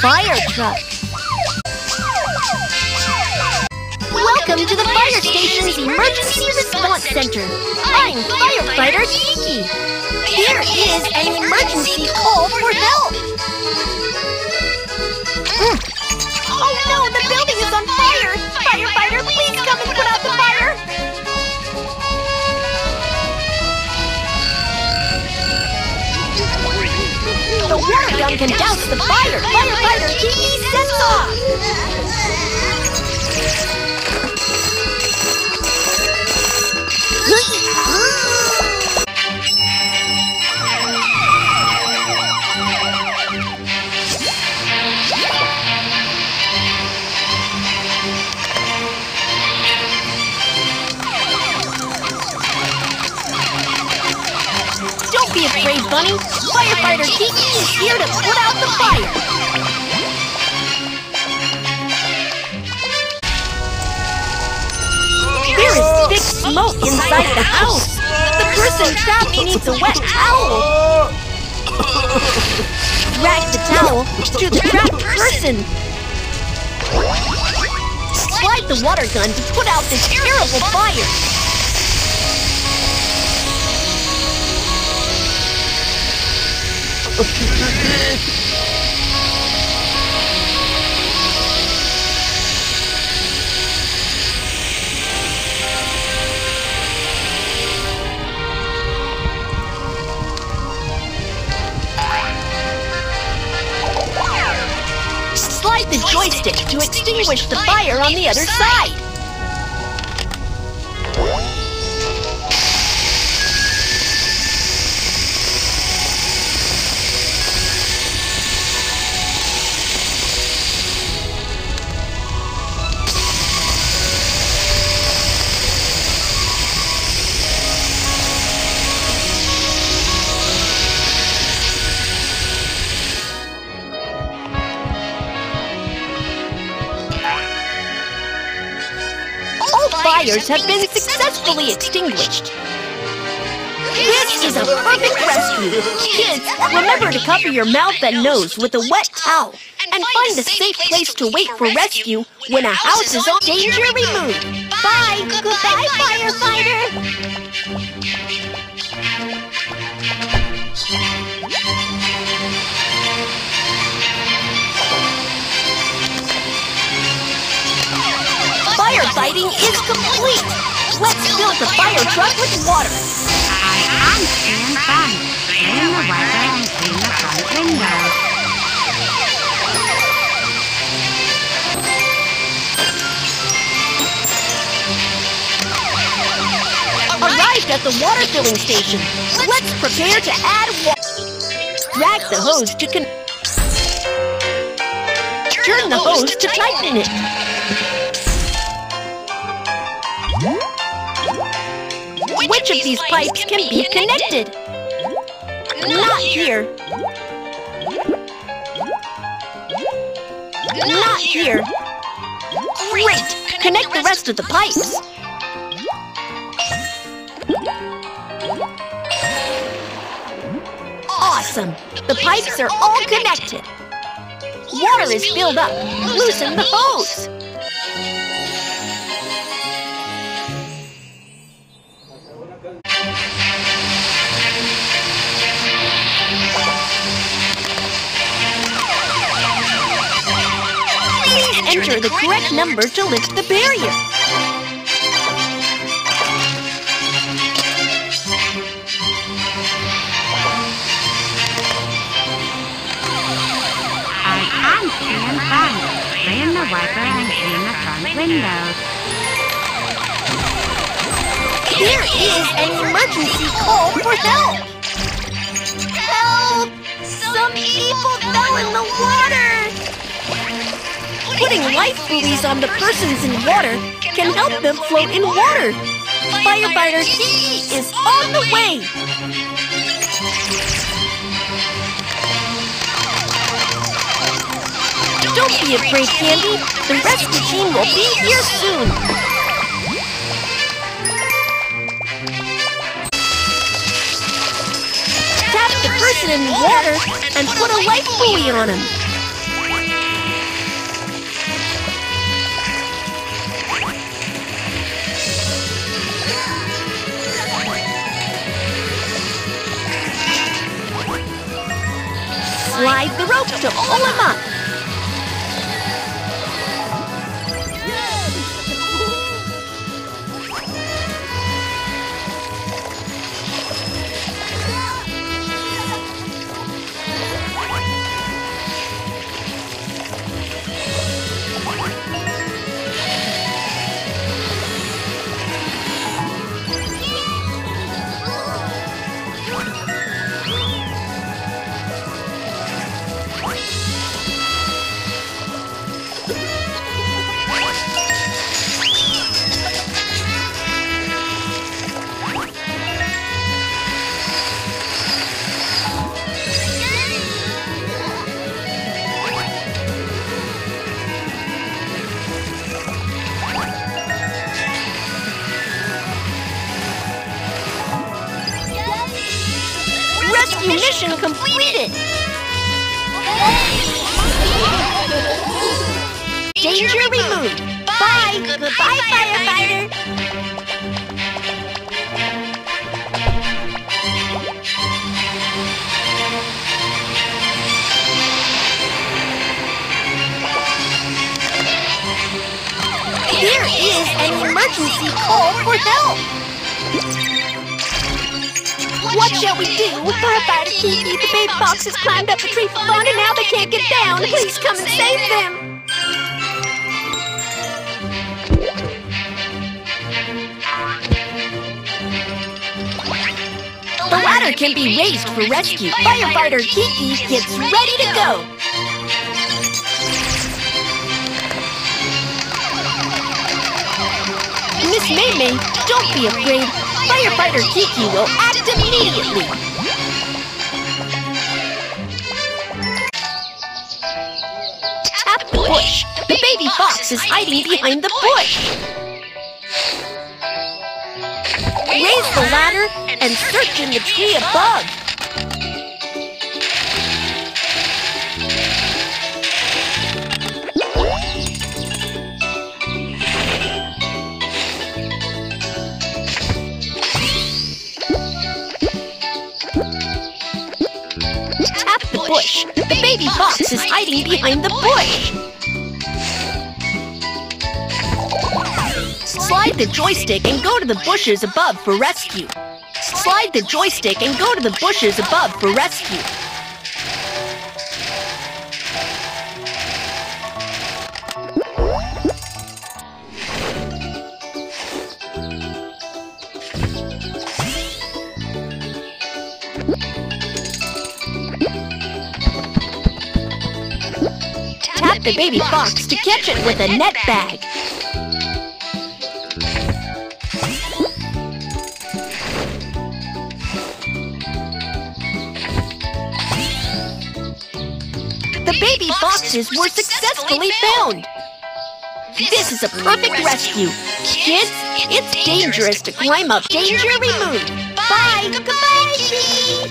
fire truck. Welcome to the fire station's emergency response center. I'm firefighter Kiki. Here is an emergency call for help. Mm. Oh no, the building is on fire! Firefighter, please water gun can douse the fire! Firefighter Kiki afraid, Bunny! Firefighter Kiki is here to put out the fire! There is thick smoke inside the house! The person trapped needs a wet towel! Drag the towel to the trapped person! Slide the water gun to put out this terrible fire! Slide the joystick to extinguish the fire on the other side. Fires have been successfully extinguished. This is a perfect rescue. Kids, remember to cover your mouth and nose with a wet towel and find a safe place to wait for rescue when a house is on danger removed. Bye. Goodbye, firefighter. Firefighting is complete. Let's fill the fire truck with water. I am Stan Fun. Clean the weather and clean the front window. Arrived at the water filling station. Let's prepare to add water. Drag the hose to con. Turn the hose to tighten it. Which of these pipes can be connected? Not here. Not here. Great! Connect the rest of the pipes. Awesome! The pipes are all connected. Water is filled up. Loosen the hose. Enter the correct number to lift the barrier. I am Stan Fun. Clean the weather and clean the front window. Here is an emergency call for help! Help! Some people fell in the water! Putting life buoys on the persons in water can help them float in water. Firefighter Kiki is on the way! Don't be afraid, Candy. The rescue team will be here soon. Tap the person in the water and put a life buoy on him. slide the rope to pull him up. Mission completed! Danger removed! Bye! Goodbye, firefighter! Here is an emergency call for help! What shall we do? Firefighter Kiki, the baby fox has climbed up the tree for fun and now they can't get down. Please come and save them. The ladder can be raised for rescue. Firefighter Kiki gets ready to go. Miss Maymay, don't be afraid. Firefighter Kiki will act immediately. Tap the bush. The baby fox is hiding behind the bush. Raise the ladder and search in the tree above. Is hiding behind the bush. Slide the joystick and go to the bushes above for rescue. Slide the joystick and go to the bushes above for rescue. The baby fox to catch it with a net bag. The baby foxes were successfully found. This is a perfect rescue. Kids, it's dangerous to climb up. Danger removed. Bye. Goodbye.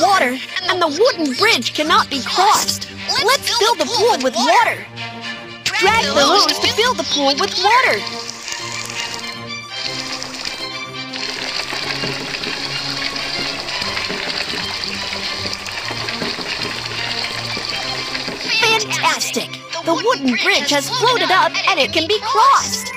Water, and the wooden bridge cannot be crossed. Let's fill the pool with water. Drag the hose to fill the pool with water. Fantastic! The wooden bridge has floated up and it can be crossed.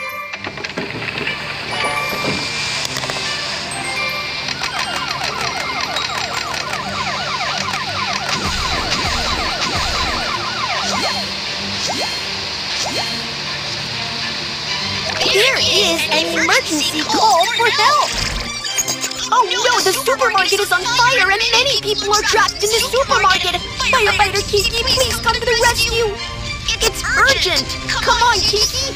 Is an emergency call for help! Oh no, the supermarket is on fire and many people are trapped in the supermarket! Firefighter Kiki, please come to the rescue! It's urgent! Come on, Kiki!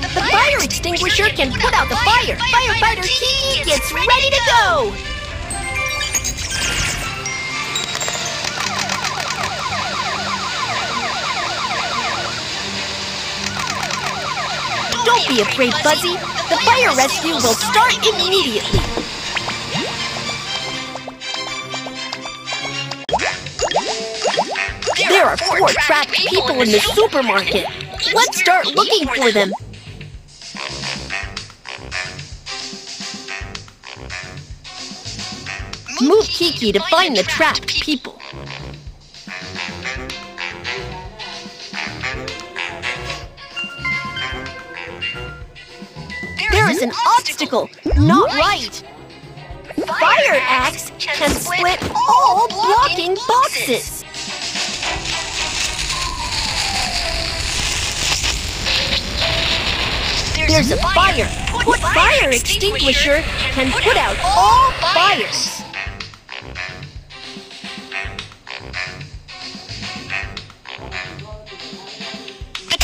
The fire extinguisher can put out the fire! Firefighter Kiki gets ready to go! Don't be afraid, Fuzzy. The fire rescue will start immediately. There are four trapped people in the supermarket. Let's start looking for them. Move Kiki to find the trapped people. An obstacle. Not right. Fire axe can split all blocking boxes. There's a fire. Put fire extinguisher can put out all fires.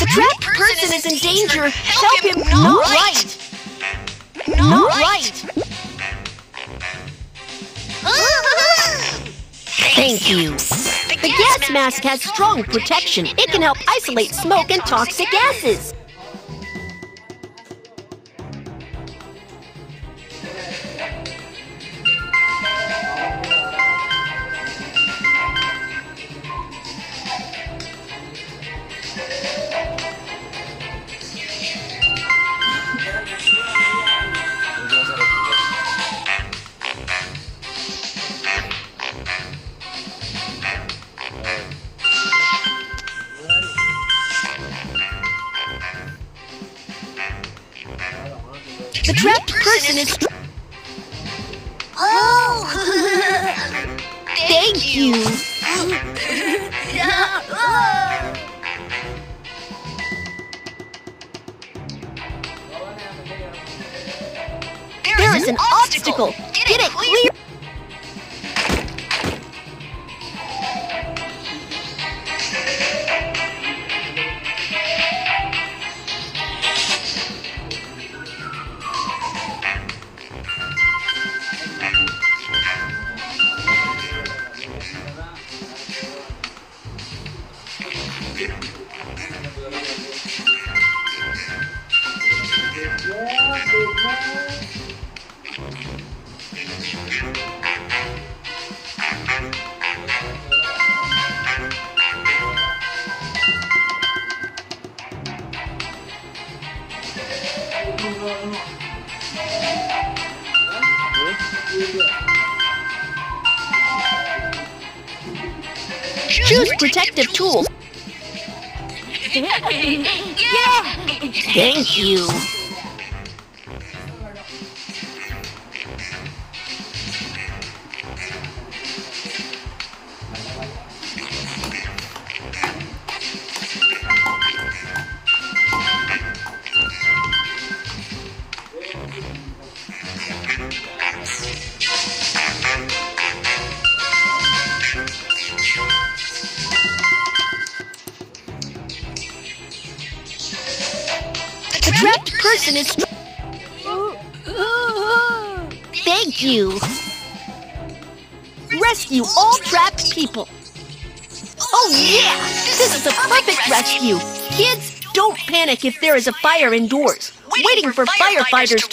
The trapped person is in danger. Help him. Not right. Not right. Thank you. The gas mask has strong protection. It can help isolate smoke and toxic gases. The trapped person is. Oh! Thank you. There is an obstacle. Get it clear. Choose protective tools. Thank you. Person is. Thank you. Rescue all trapped people. Oh, yeah! This is a perfect rescue. Kids, don't panic if there is a fire indoors. Waiting for firefighters